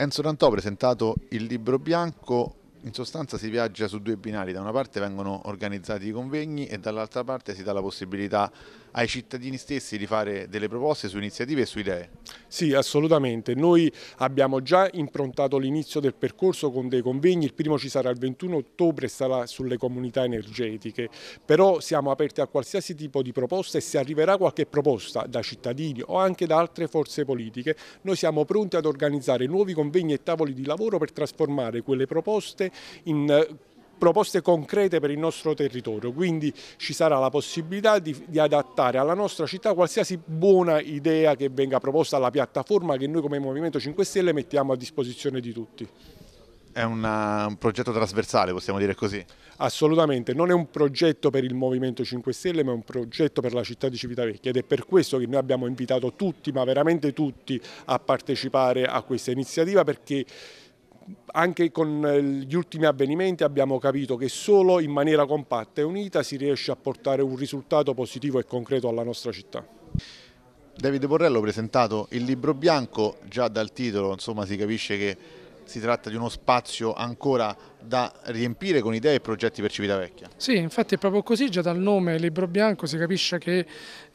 Enzo Rantò ha presentato il libro bianco, in sostanza si viaggia su due binari, da una parte vengono organizzati i convegni e dall'altra parte si dà la possibilità ai cittadini stessi di fare delle proposte su iniziative e su idee. Sì, assolutamente. Noi abbiamo già improntato l'inizio del percorso con dei convegni, il primo ci sarà il 21 ottobre, sarà sulle comunità energetiche, però siamo aperti a qualsiasi tipo di proposta e se arriverà qualche proposta da cittadini o anche da altre forze politiche, noi siamo pronti ad organizzare nuovi convegni e tavoli di lavoro per trasformare quelle proposte in proposte concrete per il nostro territorio, quindi ci sarà la possibilità di, di, adattare alla nostra città qualsiasi buona idea che venga proposta alla piattaforma che noi come Movimento 5 Stelle mettiamo a disposizione di tutti. È una, un progetto trasversale, possiamo dire così? Assolutamente, non è un progetto per il Movimento 5 Stelle, ma è un progetto per la città di Civitavecchia ed è per questo che noi abbiamo invitato tutti, ma veramente tutti, a partecipare a questa iniziativa perché anche con eh, gli ultimi avvenimenti abbiamo capito che solo in maniera compatta e unita si riesce a portare un risultato positivo e concreto alla nostra città. Davide Borrello ha presentato il libro bianco, già dal titolo insomma, si capisce che si tratta di uno spazio ancora da riempire con idee e progetti per Civitavecchia. Sì, infatti è proprio così, già dal nome Libro Bianco si capisce che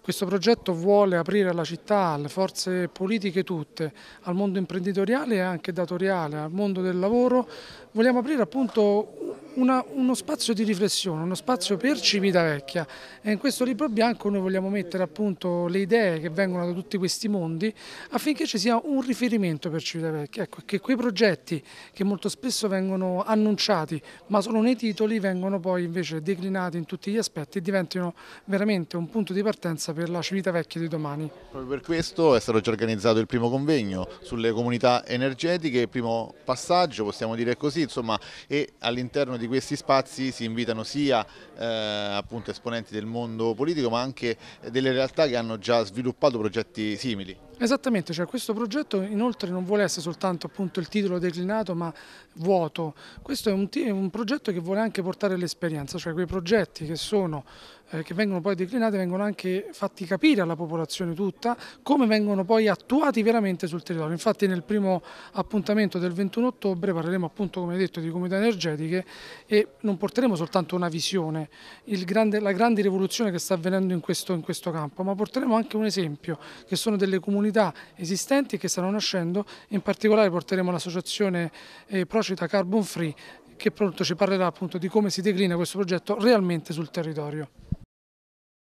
questo progetto vuole aprire alla città, alle forze politiche tutte, al mondo imprenditoriale e anche datoriale, al mondo del lavoro, vogliamo aprire appunto una, uno spazio di riflessione, uno spazio per Civitavecchia e in questo libro bianco noi vogliamo mettere appunto le idee che vengono da tutti questi mondi affinché ci sia un riferimento per Civitavecchia, ecco, che quei progetti che molto spesso vengono annunciati ma solo nei titoli vengono poi invece declinati in tutti gli aspetti e diventino veramente un punto di partenza per la Civitavecchia di domani. Proprio per questo è stato già organizzato il primo convegno sulle comunità energetiche, il primo passaggio possiamo dire così, insomma, e all'interno di questi spazi si invitano sia eh, esponenti del mondo politico ma anche delle realtà che hanno già sviluppato progetti simili. Esattamente, cioè questo progetto inoltre non vuole essere soltanto il titolo declinato ma vuoto, questo è un, un progetto che vuole anche portare l'esperienza, cioè quei progetti che, sono, eh, che vengono poi declinati vengono anche fatti capire alla popolazione tutta come vengono poi attuati veramente sul territorio. Infatti nel primo appuntamento del 21 ottobre parleremo appunto come detto di comunità energetiche e non porteremo soltanto una visione, grande, la grande rivoluzione che sta avvenendo in questo, in questo campo, ma porteremo anche un esempio che sono delle comunità comunità esistenti che stanno nascendo, in particolare porteremo l'associazione eh, Procita Carbon Free che pronto ci parlerà appunto di come si declina questo progetto realmente sul territorio.